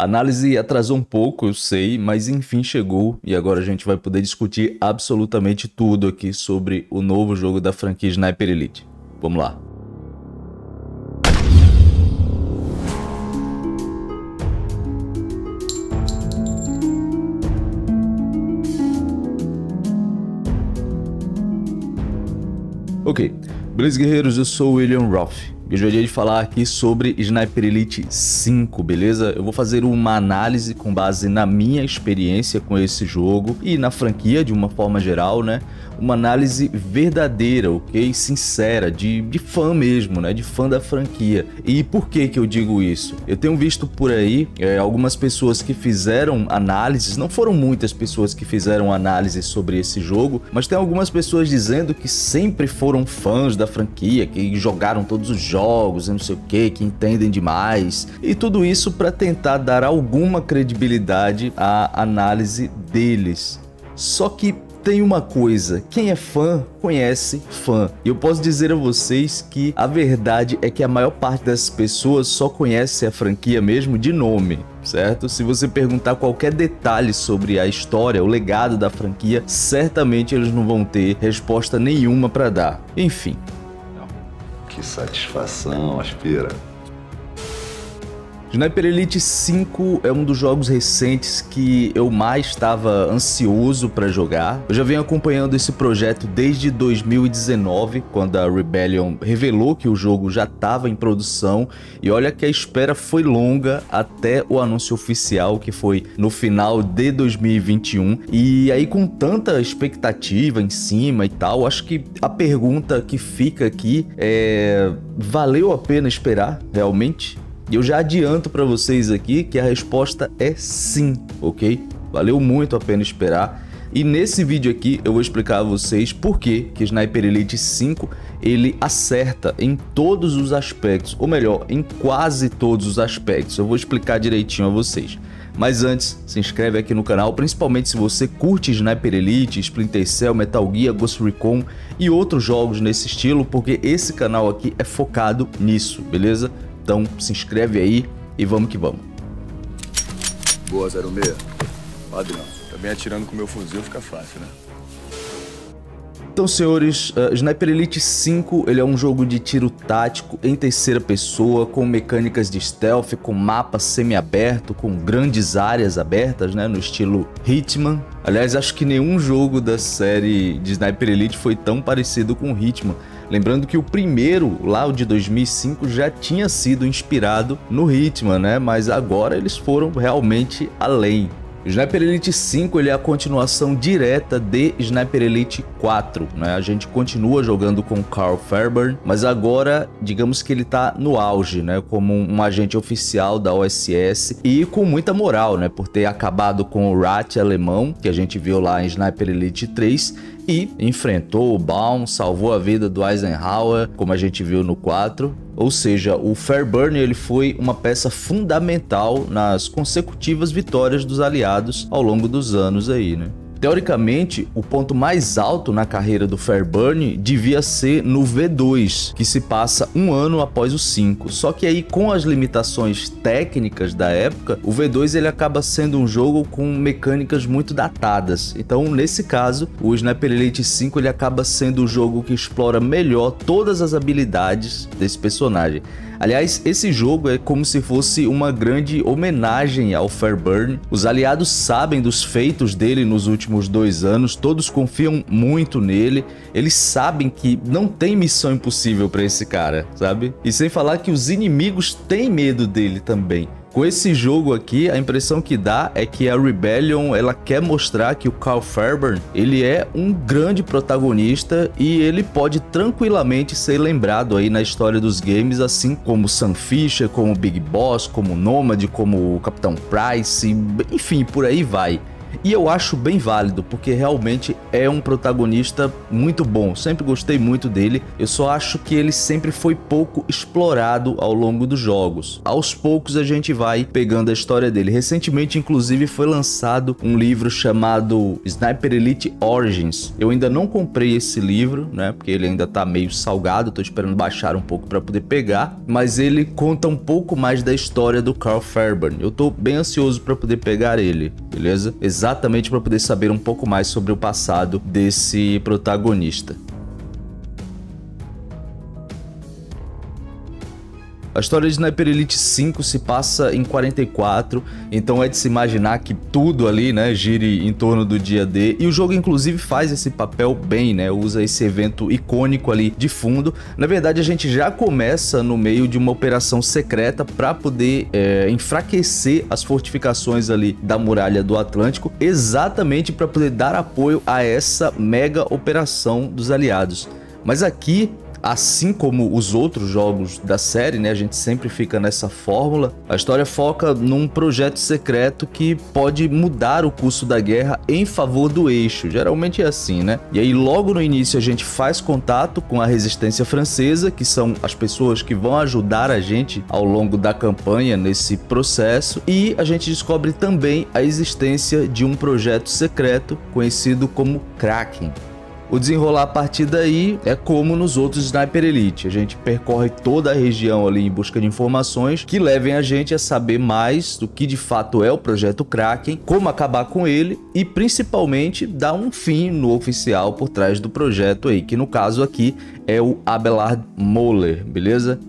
A análise atrasou um pouco, eu sei, mas enfim chegou e agora a gente vai poder discutir absolutamente tudo aqui sobre o novo jogo da franquia Sniper Elite. Vamos lá. Ok, beleza guerreiros, eu sou William Roth. Hoje é dia de falar aqui sobre Sniper Elite 5, beleza? Eu vou fazer uma análise com base na minha experiência com esse jogo e na franquia de uma forma geral, né? Uma análise verdadeira, ok? Sincera, de, de fã mesmo, né? De fã da franquia. E por que que eu digo isso? Eu tenho visto por aí é, algumas pessoas que fizeram análises, não foram muitas pessoas que fizeram análise sobre esse jogo, mas tem algumas pessoas dizendo que sempre foram fãs da franquia, que jogaram todos os jogos não sei o que, que entendem demais. E tudo isso para tentar dar alguma credibilidade à análise deles. Só que tem uma coisa, quem é fã conhece fã. E eu posso dizer a vocês que a verdade é que a maior parte das pessoas só conhece a franquia mesmo de nome, certo? Se você perguntar qualquer detalhe sobre a história, o legado da franquia, certamente eles não vão ter resposta nenhuma para dar. Enfim, que satisfação, aspira. Sniper Elite 5 é um dos jogos recentes que eu mais estava ansioso para jogar. Eu já venho acompanhando esse projeto desde 2019, quando a Rebellion revelou que o jogo já estava em produção. E olha que a espera foi longa até o anúncio oficial, que foi no final de 2021. E aí, com tanta expectativa em cima e tal, acho que a pergunta que fica aqui é: valeu a pena esperar realmente? E eu já adianto para vocês aqui que a resposta é sim, ok? Valeu muito a pena esperar. E nesse vídeo aqui eu vou explicar a vocês por que, que Sniper Elite 5 ele acerta em todos os aspectos, ou melhor, em quase todos os aspectos. Eu vou explicar direitinho a vocês. Mas antes, se inscreve aqui no canal, principalmente se você curte Sniper Elite, Splinter Cell, Metal Gear, Ghost Recon e outros jogos nesse estilo, porque esse canal aqui é focado nisso, beleza? Então se inscreve aí e vamos que vamos. Boa, 06. Padrão. Também atirando com meu fuzil fica fácil, né? Então, senhores, uh, Sniper Elite 5 ele é um jogo de tiro tático em terceira pessoa, com mecânicas de stealth, com mapa semi-aberto, com grandes áreas abertas, né, no estilo Hitman. Aliás, acho que nenhum jogo da série de Sniper Elite foi tão parecido com Hitman. Lembrando que o primeiro, lá o de 2005, já tinha sido inspirado no Hitman, né? Mas agora eles foram realmente além. Sniper Elite 5 ele é a continuação direta de Sniper Elite 4, né? A gente continua jogando com Carl Fairburn, mas agora, digamos que ele tá no auge, né? Como um agente oficial da OSS e com muita moral, né? Por ter acabado com o Rat alemão, que a gente viu lá em Sniper Elite 3, e enfrentou o Baum, salvou a vida do Eisenhower, como a gente viu no 4. Ou seja, o Fairburn ele foi uma peça fundamental nas consecutivas vitórias dos aliados ao longo dos anos aí, né? Teoricamente, o ponto mais alto na carreira do Fairburn devia ser no V2, que se passa um ano após o 5. Só que aí, com as limitações técnicas da época, o V2 ele acaba sendo um jogo com mecânicas muito datadas. Então, nesse caso, o Sniper Elite 5 ele acaba sendo o jogo que explora melhor todas as habilidades desse personagem. Aliás, esse jogo é como se fosse uma grande homenagem ao Fairburn. Os aliados sabem dos feitos dele nos últimos dois anos, todos confiam muito nele, eles sabem que não tem missão impossível para esse cara, sabe? E sem falar que os inimigos têm medo dele também. Com esse jogo aqui, a impressão que dá é que a Rebellion ela quer mostrar que o Carl Fairburn ele é um grande protagonista e ele pode tranquilamente ser lembrado aí na história dos games, assim como Sam Fisher, como Big Boss, como Nomad, como o Capitão Price, enfim, por aí vai. E eu acho bem válido, porque realmente é um protagonista muito bom. Sempre gostei muito dele. Eu só acho que ele sempre foi pouco explorado ao longo dos jogos. Aos poucos a gente vai pegando a história dele. Recentemente, inclusive, foi lançado um livro chamado Sniper Elite Origins. Eu ainda não comprei esse livro, né? Porque ele ainda tá meio salgado, tô esperando baixar um pouco para poder pegar, mas ele conta um pouco mais da história do Carl Fairburn. Eu tô bem ansioso para poder pegar ele, beleza? Exatamente para poder saber um pouco mais sobre o passado desse protagonista. A história de Sniper Elite 5 se passa em 44, então é de se imaginar que tudo ali, né, gire em torno do dia D. E o jogo, inclusive, faz esse papel bem, né? Usa esse evento icônico ali de fundo. Na verdade, a gente já começa no meio de uma operação secreta para poder é, enfraquecer as fortificações ali da muralha do Atlântico, exatamente para poder dar apoio a essa mega operação dos aliados. Mas aqui Assim como os outros jogos da série, né, a gente sempre fica nessa fórmula. A história foca num projeto secreto que pode mudar o curso da guerra em favor do eixo. Geralmente é assim, né? E aí logo no início a gente faz contato com a resistência francesa, que são as pessoas que vão ajudar a gente ao longo da campanha nesse processo, e a gente descobre também a existência de um projeto secreto conhecido como Kraken. O desenrolar a partir daí é como nos outros Sniper Elite. A gente percorre toda a região ali em busca de informações que levem a gente a saber mais do que de fato é o projeto Kraken, como acabar com ele e principalmente dar um fim no oficial por trás do projeto aí, que no caso aqui é o Abelard Moller, beleza?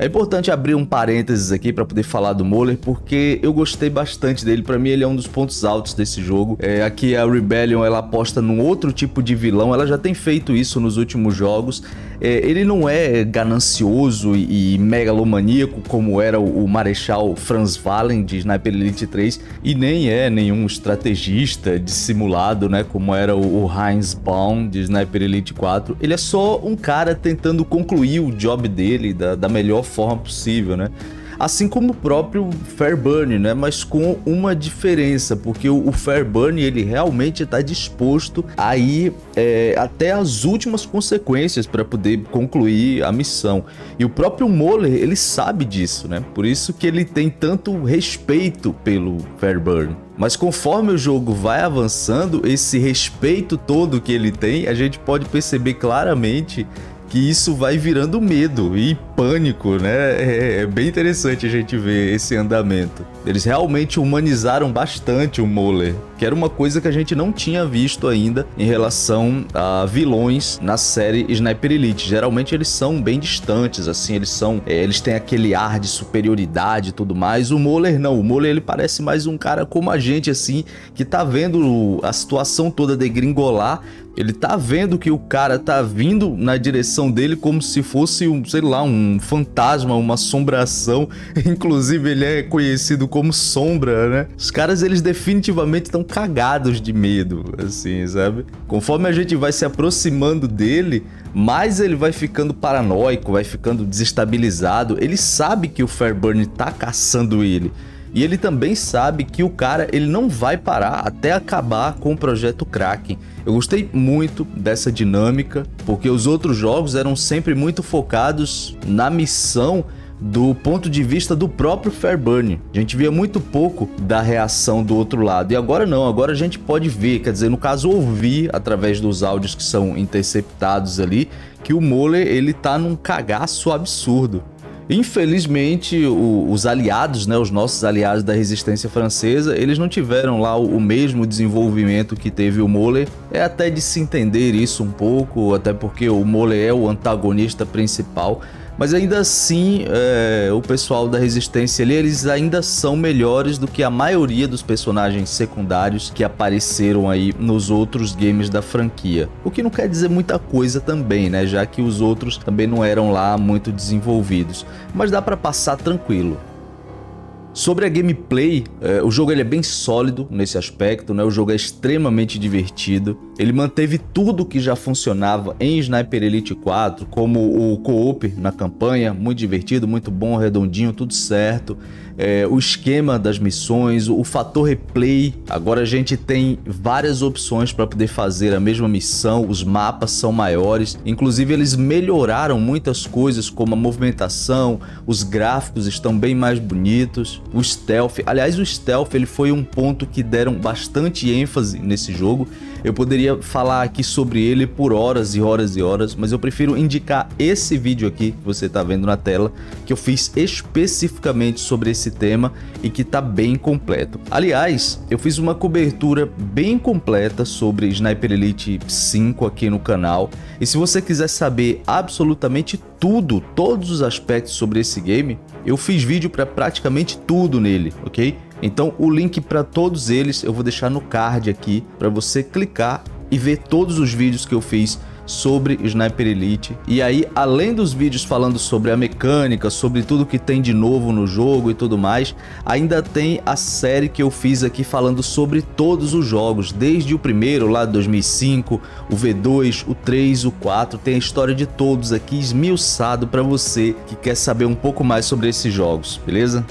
É importante abrir um parênteses aqui para poder falar do Moller, porque eu gostei bastante dele. Para mim, ele é um dos pontos altos desse jogo. É, aqui a Rebellion ela aposta num outro tipo de vilão. Ela já tem feito isso nos últimos jogos. É, ele não é ganancioso e, e megalomaníaco como era o, o, Marechal Franz Valen de Sniper Elite 3 e nem é nenhum estrategista dissimulado, né, como era o, o Heinz Baum de Sniper Elite 4. Ele é só um cara tentando concluir o job dele da, da melhor forma possível, né? assim como o próprio Fairburn, né? Mas com uma diferença, porque o, Fairburn ele realmente está disposto a ir é, até as últimas consequências para poder concluir a missão. E o próprio Moller ele sabe disso, né? Por isso que ele tem tanto respeito pelo Fairburn. Mas conforme o jogo vai avançando, esse respeito todo que ele tem, a gente pode perceber claramente que isso vai virando medo e pânico, né? É, é, bem interessante a gente ver esse andamento. Eles realmente humanizaram bastante o Moller, que era uma coisa que a gente não tinha visto ainda em relação a vilões na série Sniper Elite. Geralmente eles são bem distantes, assim, eles são, é, eles têm aquele ar de superioridade e tudo mais. O Moller não, o Moller ele parece mais um cara como a gente, assim, que tá vendo a situação toda degringolar, ele tá vendo que o cara tá vindo na direção dele como se fosse um, sei lá, um fantasma, uma assombração. Inclusive, ele é conhecido como Sombra, né? Os caras, eles definitivamente estão cagados de medo, assim, sabe? Conforme a gente vai se aproximando dele, mais ele vai ficando paranoico, vai ficando desestabilizado. Ele sabe que o Fairburn tá caçando ele. E ele também sabe que o cara ele não vai parar até acabar com o projeto Kraken. Eu gostei muito dessa dinâmica, porque os outros jogos eram sempre muito focados na missão do ponto de vista do próprio Fairburn. A gente via muito pouco da reação do outro lado. E agora não, agora a gente pode ver, quer dizer, no caso ouvir através dos áudios que são interceptados ali, que o Moller ele tá num cagaço absurdo. Infelizmente, o, os aliados, né, os nossos aliados da resistência francesa, eles não tiveram lá o, o, mesmo desenvolvimento que teve o Moller. É até de se entender isso um pouco, até porque o Moller é o antagonista principal. Mas ainda assim, é, o pessoal da Resistência ali, eles ainda são melhores do que a maioria dos personagens secundários que apareceram aí nos outros games da franquia. O que não quer dizer muita coisa também, né? Já que os outros também não eram lá muito desenvolvidos. Mas dá para passar tranquilo. Sobre a gameplay, é, o jogo ele é bem sólido nesse aspecto, né? O jogo é extremamente divertido. Ele manteve tudo que já funcionava em Sniper Elite 4, como o co-op na campanha, muito divertido, muito bom, redondinho, tudo certo. É, o esquema das missões, o fator replay. Agora a gente tem várias opções para poder fazer a mesma missão, os mapas são maiores. Inclusive, eles melhoraram muitas coisas, como a movimentação, os gráficos estão bem mais bonitos, o stealth. Aliás, o stealth ele foi um ponto que deram bastante ênfase nesse jogo eu poderia falar aqui sobre ele por horas e horas e horas, mas eu prefiro indicar esse vídeo aqui que você está vendo na tela, que eu fiz especificamente sobre esse tema e que está bem completo. Aliás, eu fiz uma cobertura bem completa sobre Sniper Elite 5 aqui no canal, e se você quiser saber absolutamente tudo, todos os aspectos sobre esse game, eu fiz vídeo para praticamente tudo nele, ok? Então o link para todos eles eu vou deixar no card aqui para você clicar e ver todos os vídeos que eu fiz sobre Sniper Elite. E aí, além dos vídeos falando sobre a mecânica, sobre tudo que tem de novo no jogo e tudo mais, ainda tem a série que eu fiz aqui falando sobre todos os jogos, desde o primeiro lá de 2005, o V2, o 3, o 4, tem a história de todos aqui esmiuçado para você que quer saber um pouco mais sobre esses jogos, beleza?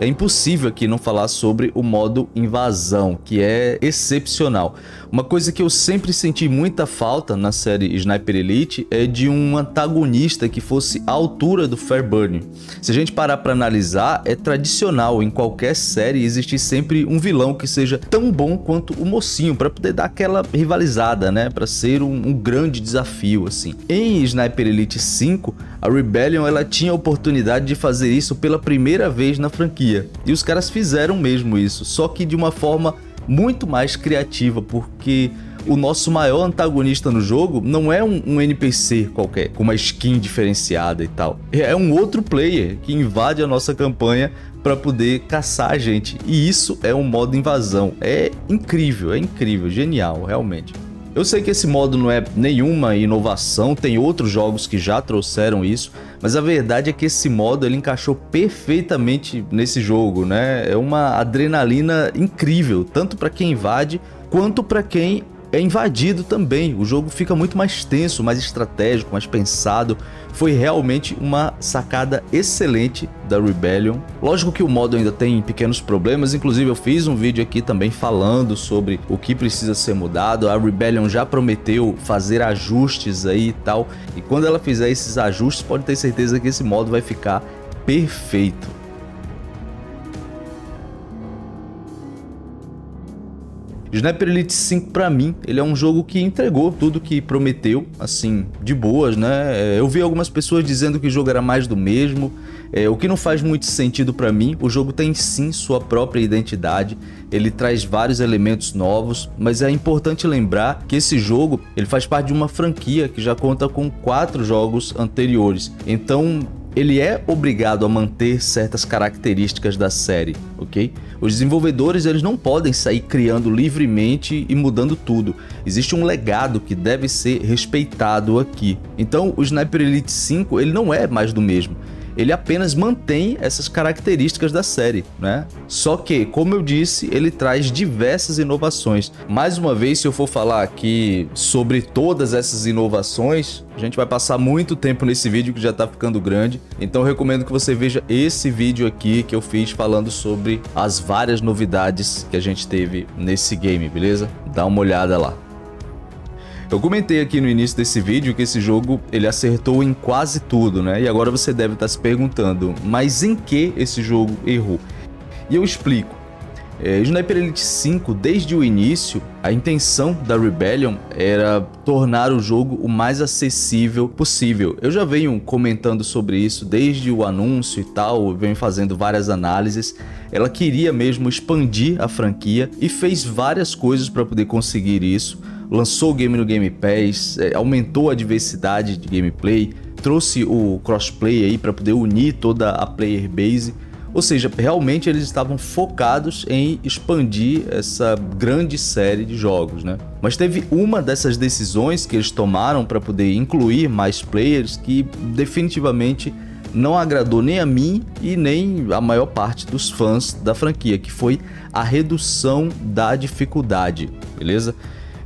é impossível aqui não falar sobre o modo invasão, que é excepcional. Uma coisa que eu sempre senti muita falta na série Sniper Elite é de um antagonista que fosse à altura do Fairburn. Se a gente parar para analisar, é tradicional em qualquer série existir sempre um vilão que seja tão bom quanto o mocinho para poder dar aquela rivalizada, né, para ser um, um, grande desafio assim. Em Sniper Elite 5, a Rebellion ela tinha a oportunidade de fazer isso pela primeira vez na franquia e os caras fizeram mesmo isso, só que de uma forma muito mais criativa, porque o nosso maior antagonista no jogo não é um, um, NPC qualquer, com uma skin diferenciada e tal. É um outro player que invade a nossa campanha para poder caçar a gente. E isso é um modo invasão. É incrível, é incrível, genial, realmente. Eu sei que esse modo não é nenhuma inovação, tem outros jogos que já trouxeram isso, mas a verdade é que esse modo ele encaixou perfeitamente nesse jogo, né? É uma adrenalina incrível, tanto para quem invade quanto para quem é invadido também. O jogo fica muito mais tenso, mais estratégico, mais pensado. Foi realmente uma sacada excelente da Rebellion. Lógico que o modo ainda tem pequenos problemas, inclusive eu fiz um vídeo aqui também falando sobre o que precisa ser mudado. A Rebellion já prometeu fazer ajustes aí e tal. E quando ela fizer esses ajustes, pode ter certeza que esse modo vai ficar perfeito. Sniper Elite 5 para mim, ele é um jogo que entregou tudo que prometeu, assim, de boas, né? É, eu vi algumas pessoas dizendo que o jogo era mais do mesmo, é, o que não faz muito sentido para mim. O jogo tem sim sua própria identidade, ele traz vários elementos novos, mas é importante lembrar que esse jogo ele faz parte de uma franquia que já conta com quatro jogos anteriores. Então ele é obrigado a manter certas características da série, ok? Os desenvolvedores eles não podem sair criando livremente e mudando tudo. Existe um legado que deve ser respeitado aqui. Então, o Sniper Elite 5 ele não é mais do mesmo ele apenas mantém essas características da série, né? Só que, como eu disse, ele traz diversas inovações. Mais uma vez, se eu for falar aqui sobre todas essas inovações, a gente vai passar muito tempo nesse vídeo que já tá ficando grande. Então eu recomendo que você veja esse vídeo aqui que eu fiz falando sobre as várias novidades que a gente teve nesse game, beleza? Dá uma olhada lá. Eu comentei aqui no início desse vídeo que esse jogo ele acertou em quase tudo, né? E agora você deve estar se perguntando, mas em que esse jogo errou? E eu explico. É, Sniper Elite 5, desde o início, a intenção da Rebellion era tornar o jogo o mais acessível possível. Eu já venho comentando sobre isso desde o anúncio e tal, venho fazendo várias análises. Ela queria mesmo expandir a franquia e fez várias coisas para poder conseguir isso lançou o game no Game Pass, é, aumentou a diversidade de gameplay, trouxe o crossplay aí para poder unir toda a player base. Ou seja, realmente eles estavam focados em expandir essa grande série de jogos, né? Mas teve uma dessas decisões que eles tomaram para poder incluir mais players que definitivamente não agradou nem a mim e nem a maior parte dos fãs da franquia, que foi a redução da dificuldade, beleza?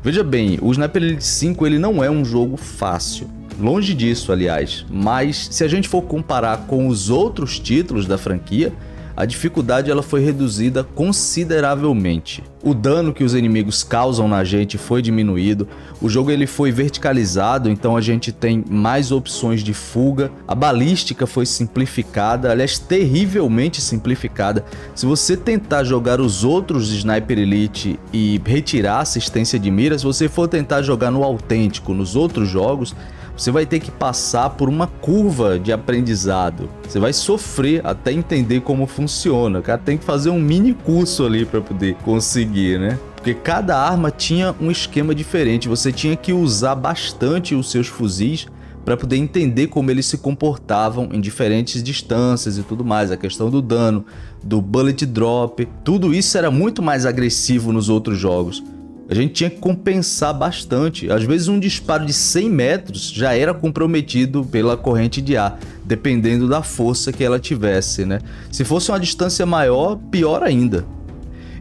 Veja bem, o Sniper Elite 5 ele não é um jogo fácil. Longe disso, aliás. Mas se a gente for comparar com os outros títulos da franquia, a dificuldade ela foi reduzida consideravelmente. O dano que os inimigos causam na gente foi diminuído, o jogo ele foi verticalizado, então a gente tem mais opções de fuga, a balística foi simplificada, aliás, terrivelmente simplificada. Se você tentar jogar os outros Sniper Elite e retirar assistência de mira, se você for tentar jogar no autêntico nos outros jogos, você vai ter que passar por uma curva de aprendizado. Você vai sofrer até entender como funciona. O cara tem que fazer um mini curso ali para poder conseguir, né? Porque cada arma tinha um esquema diferente. Você tinha que usar bastante os seus fuzis para poder entender como eles se comportavam em diferentes distâncias e tudo mais, a questão do dano, do bullet drop, tudo isso era muito mais agressivo nos outros jogos a gente tinha que compensar bastante. Às vezes um disparo de 100 metros já era comprometido pela corrente de ar, dependendo da força que ela tivesse, né? Se fosse uma distância maior, pior ainda.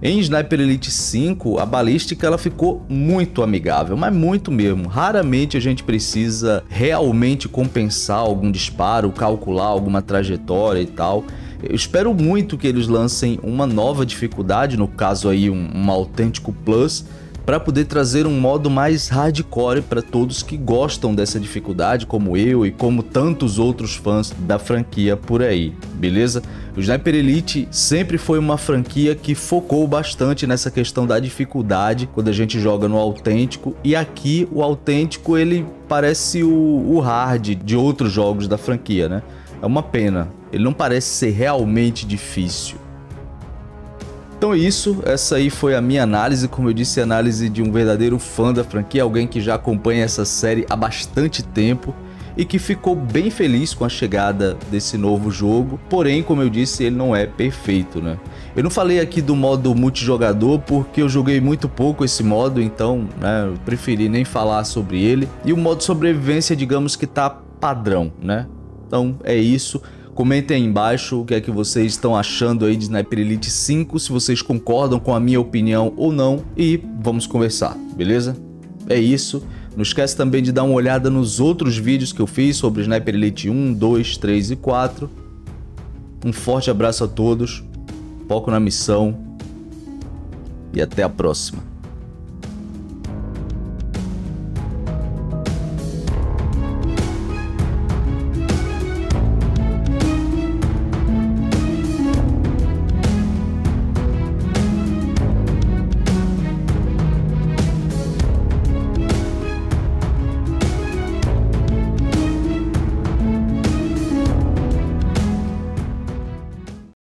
Em Sniper Elite 5, a balística ela ficou muito amigável, mas muito mesmo. Raramente a gente precisa realmente compensar algum disparo, calcular alguma trajetória e tal. Eu espero muito que eles lancem uma nova dificuldade, no caso aí um, um autêntico plus, para poder trazer um modo mais hardcore para todos que gostam dessa dificuldade, como eu e como tantos outros fãs da franquia por aí, beleza? O Sniper Elite sempre foi uma franquia que focou bastante nessa questão da dificuldade quando a gente joga no autêntico e aqui o autêntico ele parece o, o hard de outros jogos da franquia, né? É uma pena, ele não parece ser realmente difícil. Então é isso, essa aí foi a minha análise, como eu disse, análise de um verdadeiro fã da franquia, alguém que já acompanha essa série há bastante tempo e que ficou bem feliz com a chegada desse novo jogo, porém, como eu disse, ele não é perfeito, né? Eu não falei aqui do modo multijogador porque eu joguei muito pouco esse modo, então né, eu preferi nem falar sobre ele. E o modo sobrevivência, digamos que tá padrão, né? Então é isso. Comentem aí embaixo o que é que vocês estão achando aí de Sniper Elite 5, se vocês concordam com a minha opinião ou não e vamos conversar, beleza? É isso. Não esquece também de dar uma olhada nos outros vídeos que eu fiz sobre Sniper Elite 1, 2, 3 e 4. Um forte abraço a todos, foco na missão e até a próxima.